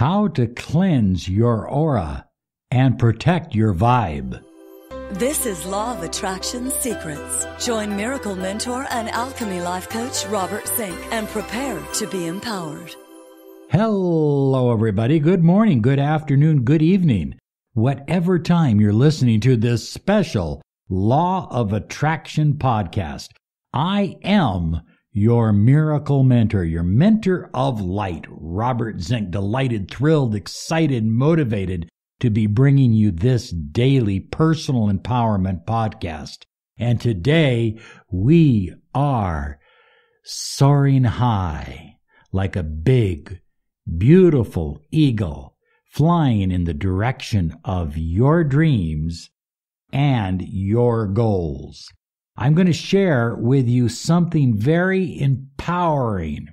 how to cleanse your aura and protect your vibe. This is Law of Attraction Secrets. Join Miracle Mentor and Alchemy Life Coach Robert Zink and prepare to be empowered. Hello, everybody. Good morning, good afternoon, good evening. Whatever time you're listening to this special Law of Attraction podcast, I am your miracle mentor, your mentor of light, Robert Zink. Delighted, thrilled, excited, motivated to be bringing you this daily personal empowerment podcast. And today we are soaring high like a big, beautiful eagle flying in the direction of your dreams and your goals. I'm going to share with you something very empowering,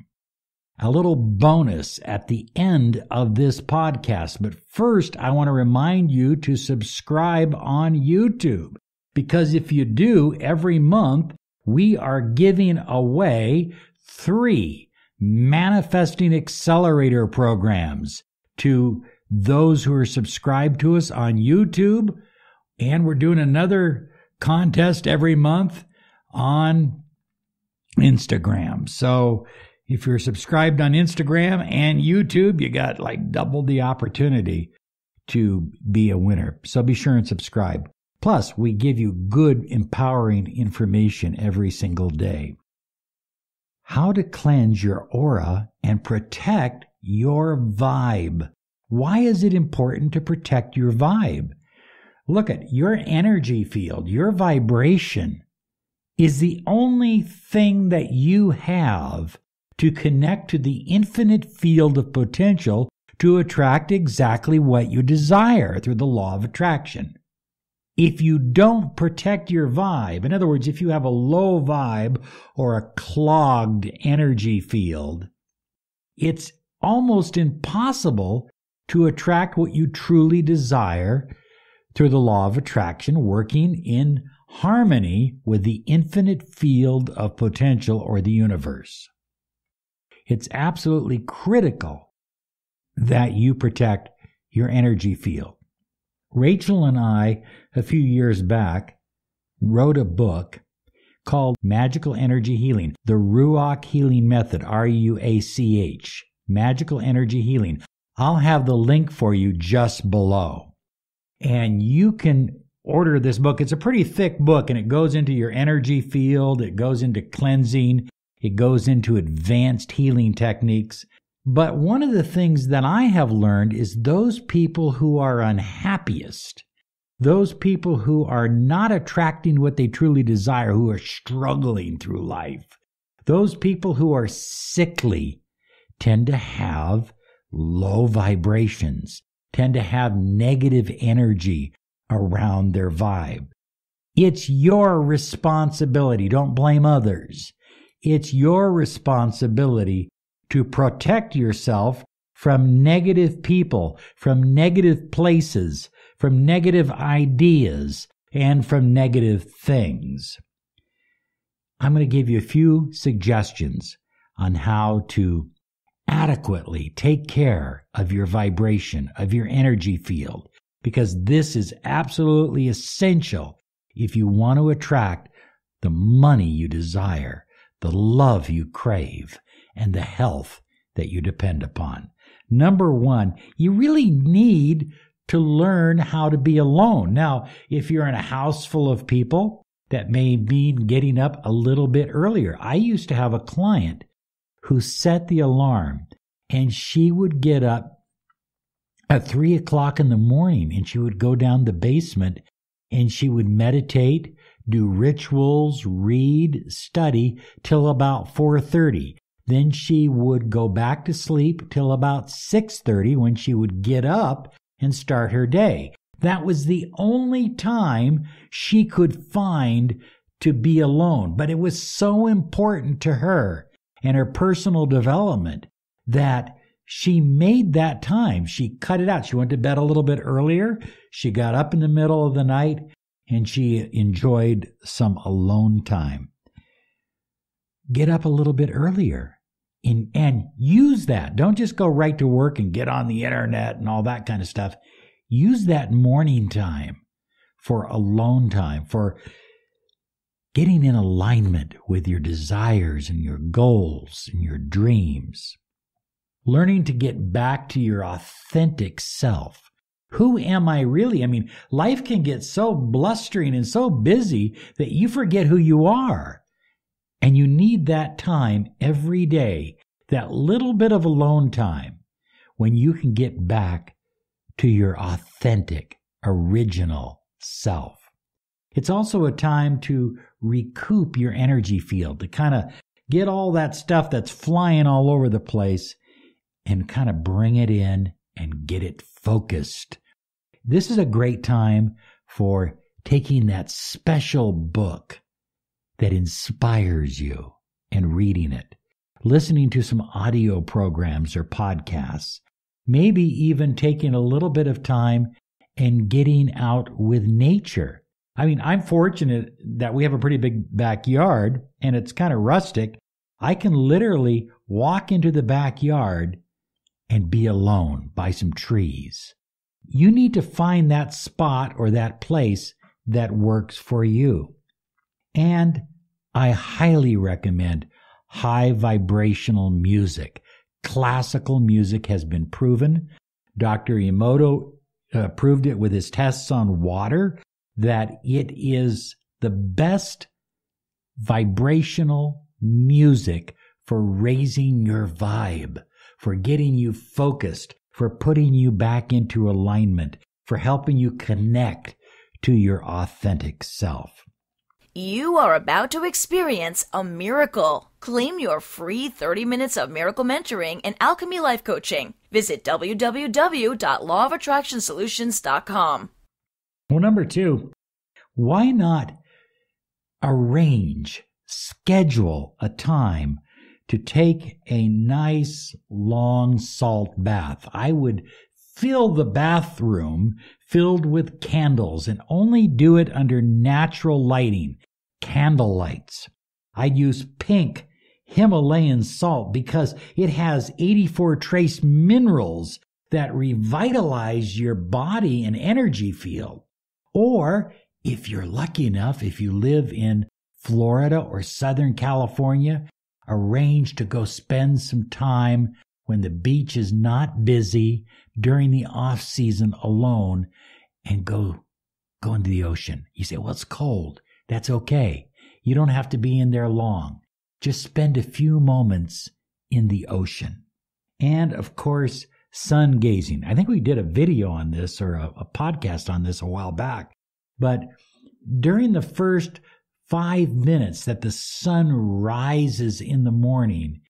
a little bonus at the end of this podcast. But first, I want to remind you to subscribe on YouTube because if you do, every month we are giving away three manifesting accelerator programs to those who are subscribed to us on YouTube. And we're doing another contest every month on Instagram. So if you're subscribed on Instagram and YouTube, you got like double the opportunity to be a winner. So be sure and subscribe. Plus, we give you good, empowering information every single day. How to cleanse your aura and protect your vibe. Why is it important to protect your vibe? Look at your energy field, your vibration is the only thing that you have to connect to the infinite field of potential to attract exactly what you desire through the law of attraction. If you don't protect your vibe, in other words, if you have a low vibe or a clogged energy field, it's almost impossible to attract what you truly desire through the law of attraction, working in harmony with the infinite field of potential or the universe. It's absolutely critical that you protect your energy field. Rachel and I, a few years back, wrote a book called Magical Energy Healing, the Ruach Healing Method, R U A C H, Magical Energy Healing. I'll have the link for you just below and you can order this book. It's a pretty thick book and it goes into your energy field, it goes into cleansing, it goes into advanced healing techniques. But one of the things that I have learned is those people who are unhappiest, those people who are not attracting what they truly desire, who are struggling through life, those people who are sickly tend to have low vibrations tend to have negative energy around their vibe. It's your responsibility. Don't blame others. It's your responsibility to protect yourself from negative people, from negative places, from negative ideas, and from negative things. I'm going to give you a few suggestions on how to adequately take care of your vibration, of your energy field, because this is absolutely essential if you want to attract the money you desire, the love you crave, and the health that you depend upon. Number one, you really need to learn how to be alone. Now, if you're in a house full of people, that may mean getting up a little bit earlier. I used to have a client who set the alarm and she would get up at three o'clock in the morning and she would go down the basement and she would meditate, do rituals, read, study till about 4:30. Then she would go back to sleep till about 6:30 when she would get up and start her day. That was the only time she could find to be alone, but it was so important to her and her personal development that she made that time. She cut it out. She went to bed a little bit earlier. She got up in the middle of the night and she enjoyed some alone time. Get up a little bit earlier. and, and use that. Don't just go right to work and get on the internet and all that kind of stuff. Use that morning time for alone time, for getting in alignment with your desires and your goals and your dreams. Learning to get back to your authentic self. Who am I really? I mean, life can get so blustering and so busy that you forget who you are. And you need that time every day, that little bit of alone time when you can get back to your authentic, original self. It's also a time to recoup your energy field, to kind of get all that stuff that's flying all over the place and kind of bring it in and get it focused. This is a great time for taking that special book that inspires you and reading it, listening to some audio programs or podcasts, maybe even taking a little bit of time and getting out with nature. I mean, I'm fortunate that we have a pretty big backyard and it's kind of rustic. I can literally walk into the backyard and be alone by some trees. You need to find that spot or that place that works for you. And I highly recommend high vibrational music. Classical music has been proven. Dr. Emoto uh, proved it with his tests on water that it is the best vibrational music for raising your vibe, for getting you focused, for putting you back into alignment, for helping you connect to your authentic self. You are about to experience a miracle. Claim your free 30 minutes of miracle mentoring and alchemy life coaching. Visit www.lawofattractionsolutions.com. Well, number two, why not arrange, schedule a time to take a nice long salt bath? I would fill the bathroom filled with candles and only do it under natural lighting candle lights. I'd use pink Himalayan salt because it has 84 trace minerals that revitalize your body and energy field. Or if you're lucky enough, if you live in Florida or Southern California, arrange to go spend some time when the beach is not busy during the off season alone and go go into the ocean. You say, well, it's cold. That's okay. You don't have to be in there long. Just spend a few moments in the ocean. And of course, sun gazing. I think we did a video on this or a, a podcast on this a while back. But during the first five minutes that the sun rises in the morning,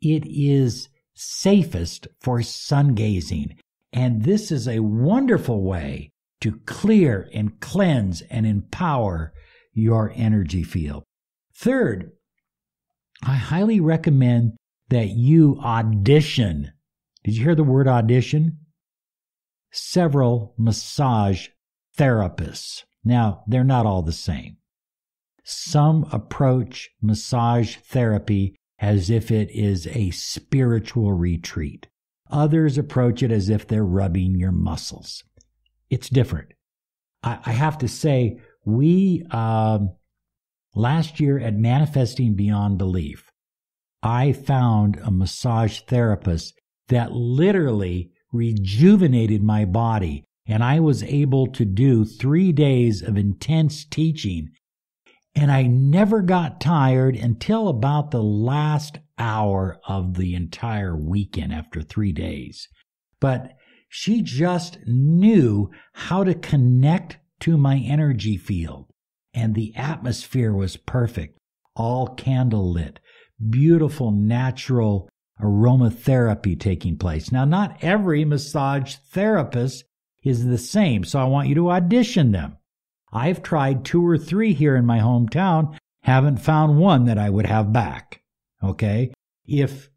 it is safest for sun gazing. And this is a wonderful way to clear and cleanse and empower your energy field. Third, I highly recommend that you audition. Did you hear the word audition? Several massage therapists. Now, they're not all the same. Some approach massage therapy as if it is a spiritual retreat. Others approach it as if they're rubbing your muscles. It's different. I, I have to say, we, um, last year at Manifesting Beyond Belief, I found a massage therapist that literally rejuvenated my body. And I was able to do three days of intense teaching. And I never got tired until about the last hour of the entire weekend after three days. But she just knew how to connect to my energy field. And the atmosphere was perfect, all candle lit, beautiful natural aromatherapy taking place. Now, not every massage therapist is the same, so I want you to audition them. I've tried two or three here in my hometown, haven't found one that I would have back. Okay? If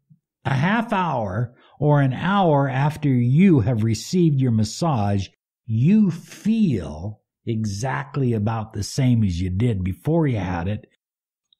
a half hour or an hour after you have received your massage, you feel exactly about the same as you did before you had it,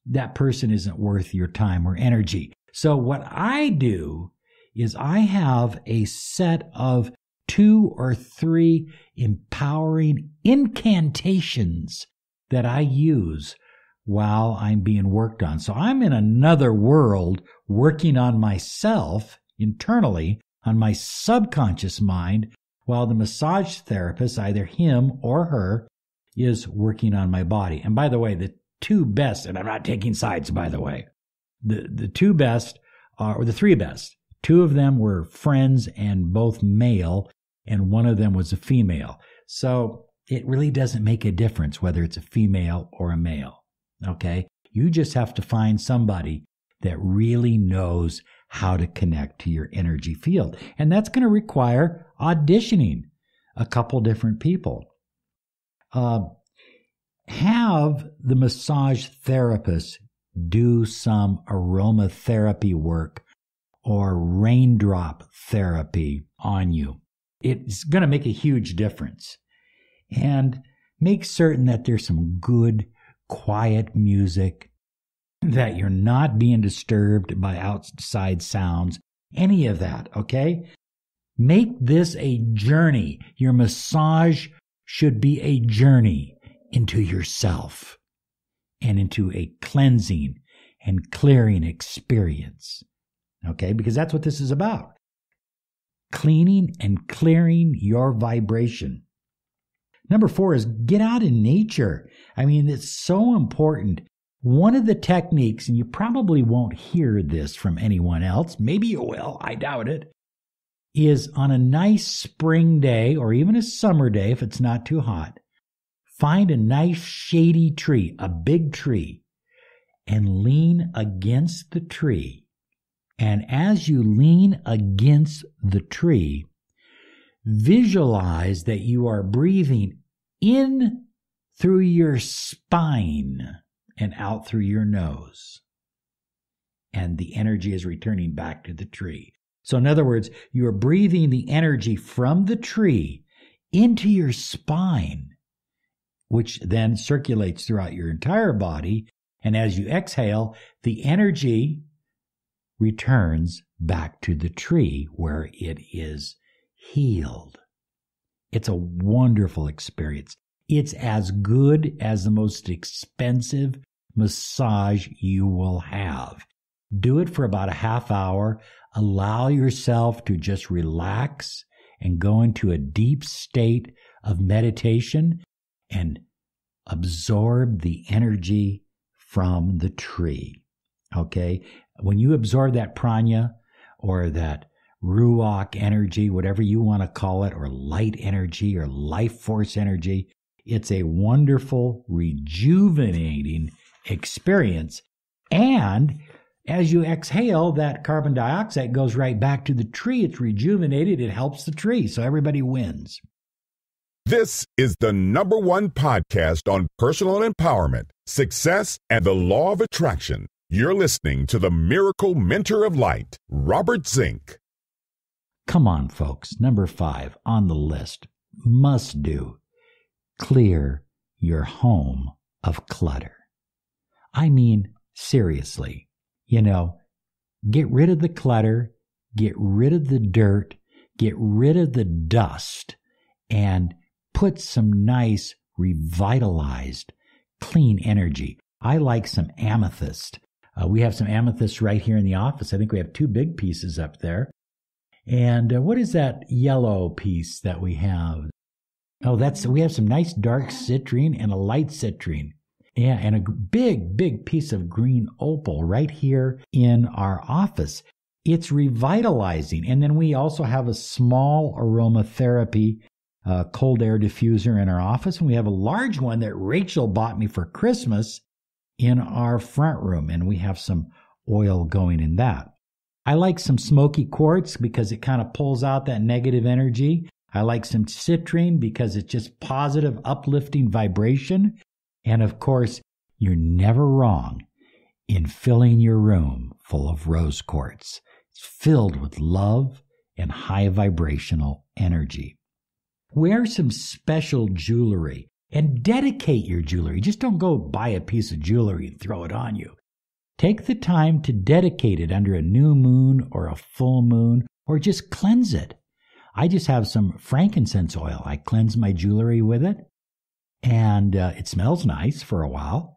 that person isn't worth your time or energy. So what I do is I have a set of two or three empowering incantations that I use while I'm being worked on. So I'm in another world working on myself internally, on my subconscious mind, while the massage therapist, either him or her, is working on my body. And by the way, the two best, and I'm not taking sides, by the way, the, the two best are, or the three best, two of them were friends and both male, and one of them was a female. So it really doesn't make a difference whether it's a female or a male. Okay. You just have to find somebody that really knows how to connect to your energy field. And that's going to require auditioning a couple different people. Uh, have the massage therapist do some aromatherapy work or raindrop therapy on you. It's going to make a huge difference. And make certain that there's some good, quiet music, that you're not being disturbed by outside sounds, any of that, okay? Make this a journey. Your massage should be a journey into yourself and into a cleansing and clearing experience. Okay, because that's what this is about. Cleaning and clearing your vibration. Number four is get out in nature. I mean, it's so important. One of the techniques, and you probably won't hear this from anyone else, maybe you will, I doubt it, is on a nice spring day or even a summer day if it's not too hot, find a nice shady tree, a big tree, and lean against the tree. And as you lean against the tree, visualize that you are breathing in through your spine and out through your nose. And the energy is returning back to the tree. So, in other words, you are breathing the energy from the tree into your spine, which then circulates throughout your entire body. And as you exhale, the energy returns back to the tree where it is healed. It's a wonderful experience. It's as good as the most expensive massage you will have. Do it for about a half hour. Allow yourself to just relax and go into a deep state of meditation and absorb the energy from the tree. Okay. When you absorb that prana or that ruach energy, whatever you want to call it, or light energy or life force energy, it's a wonderful, rejuvenating experience. And as you exhale, that carbon dioxide goes right back to the tree. It's rejuvenated. It helps the tree. So everybody wins. This is the number one podcast on personal empowerment, success, and the law of attraction. You're listening to the Miracle Mentor of Light, Robert Zink. Come on, folks. Number five on the list must do clear your home of clutter. I mean, seriously, you know, get rid of the clutter, get rid of the dirt, get rid of the dust, and put some nice, revitalized, clean energy. I like some amethyst. Uh, we have some amethyst right here in the office. I think we have two big pieces up there. And uh, what is that yellow piece that we have? Oh, that's we have some nice dark citrine and a light citrine. Yeah, and a big, big piece of green opal right here in our office. It's revitalizing. And then we also have a small aromatherapy uh, cold air diffuser in our office. And we have a large one that Rachel bought me for Christmas in our front room. And we have some oil going in that. I like some smoky quartz because it kind of pulls out that negative energy. I like some citrine because it's just positive, uplifting vibration. And of course, you're never wrong in filling your room full of rose quartz. It's filled with love and high vibrational energy. Wear some special jewelry and dedicate your jewelry. Just don't go buy a piece of jewelry and throw it on you. Take the time to dedicate it under a new moon or a full moon or just cleanse it. I just have some frankincense oil. I cleanse my jewelry with it and uh, it smells nice for a while.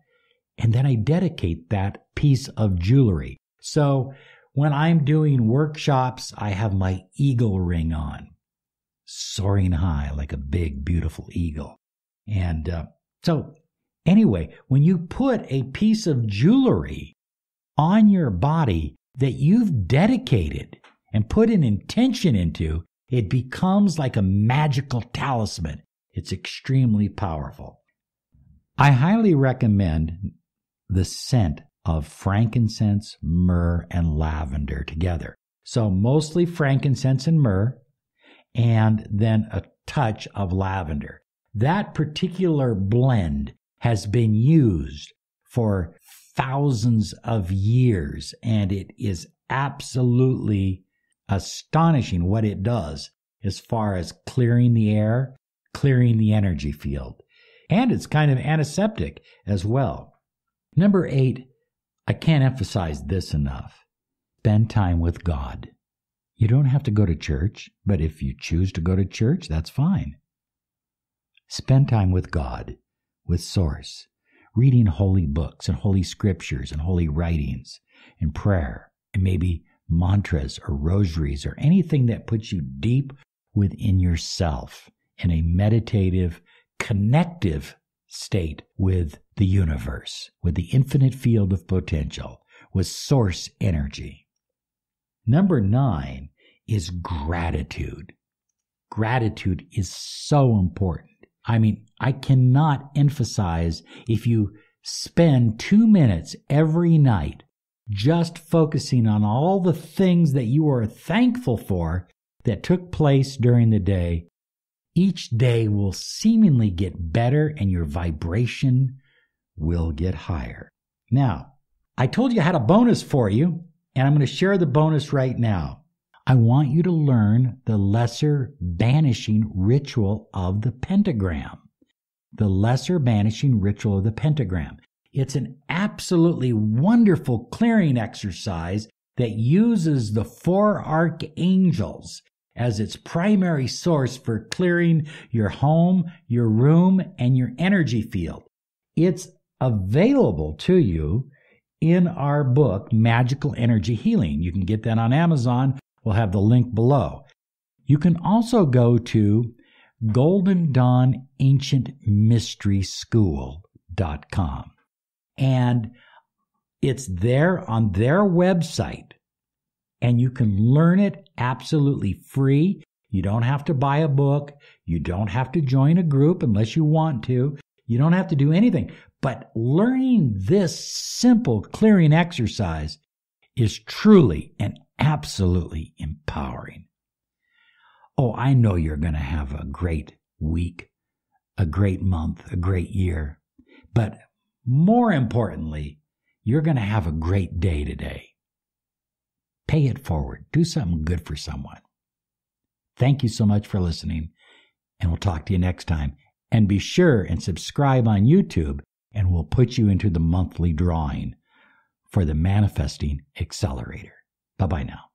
And then I dedicate that piece of jewelry. So when I'm doing workshops, I have my eagle ring on, soaring high like a big, beautiful eagle. And uh, so, anyway, when you put a piece of jewelry on your body that you've dedicated and put an intention into, it becomes like a magical talisman. It's extremely powerful. I highly recommend the scent of frankincense, myrrh, and lavender together. So mostly frankincense and myrrh, and then a touch of lavender. That particular blend has been used for thousands of years, and it is absolutely astonishing what it does as far as clearing the air, clearing the energy field. And it's kind of antiseptic as well. Number eight, I can't emphasize this enough. Spend time with God. You don't have to go to church, but if you choose to go to church, that's fine. Spend time with God, with Source, reading holy books and holy scriptures and holy writings and prayer and maybe mantras or rosaries or anything that puts you deep within yourself in a meditative, connective state with the universe, with the infinite field of potential, with source energy. Number nine is gratitude. Gratitude is so important. I mean, I cannot emphasize if you spend two minutes every night just focusing on all the things that you are thankful for that took place during the day, each day will seemingly get better and your vibration will get higher. Now, I told you I had a bonus for you, and I'm going to share the bonus right now. I want you to learn the lesser banishing ritual of the pentagram. The lesser banishing ritual of the pentagram. It's an absolutely wonderful clearing exercise that uses the four archangels as its primary source for clearing your home, your room, and your energy field. It's available to you in our book, Magical Energy Healing. You can get that on Amazon. We'll have the link below. You can also go to Golden Dawn Ancient Mystery School.com. And it's there on their website. And you can learn it absolutely free. You don't have to buy a book. You don't have to join a group unless you want to. You don't have to do anything. But learning this simple clearing exercise is truly and absolutely empowering. Oh, I know you're going to have a great week, a great month, a great year. But more importantly, you're going to have a great day today. Pay it forward. Do something good for someone. Thank you so much for listening, and we'll talk to you next time. And be sure and subscribe on YouTube, and we'll put you into the monthly drawing for the Manifesting Accelerator. Bye bye now.